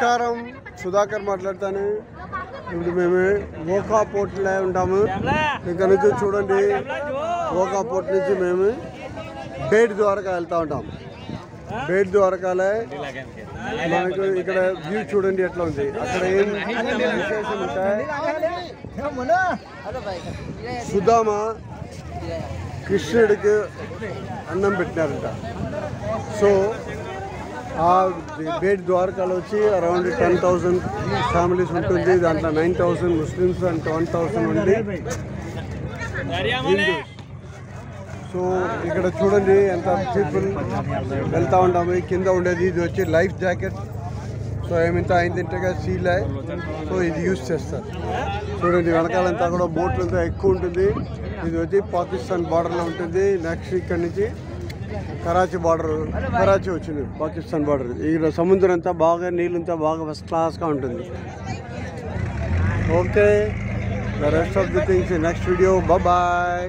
నమస్కారం. సుధాకర్ మాట్లాడతాను. ఇప్పుడు మేము ఓకా పోర్ట్లో ఉంటాము. ఇక్కడ నుంచి చూడండి. ఓకా పోర్ట్ నుంచి మేము బేడ్ ద్వారకా వెళ్తా ఉంటాం. బేడ్ ద్వారకాలే. మనకు ఇక్కడ వ్యూ చూడండి ఎట్లా ఉంది. అక్కడ ఏం విశేషం ఉంటాయి సుధామ కృష్ణుడికి అన్నం పెట్టినారంట. సో ఆ బేట్ ద్వారకాలో వచ్చి అరౌండ్ టెన్ థౌసండ్ ఫ్యామిలీస్ ఉంటుంది. దాంట్లో nine thousand Muslims and one thousand ఉంది సో ఇక్కడ చూడండి ఎంత పీపుల్ వెళ్తా ఉంటాము కింద ఉండేది ఇది వచ్చి లైఫ్ జాకెట్. సో ఏమింత అయిందంటే సీల్ సో ఇది యూస్ చేస్తారు. చూడండి వెనకాలంతా కూడా బోట్లు అంతా ఎక్కువ ఉంటుంది. ఇది వచ్చి పాకిస్తాన్ బార్డర్లో ఉంటుంది. నెక్స్ట్ ఇక్కడ నుంచి కరాచీ బార్డర్ కరాచీ వచ్చింది పాకిస్తాన్ బార్డర్. ఇక్కడ సముద్రం అంతా బాగా నీళ్ళంతా బాగా ఫస్ట్ క్లాస్గా ఉంటుంది. Okay the rest of the things next video bye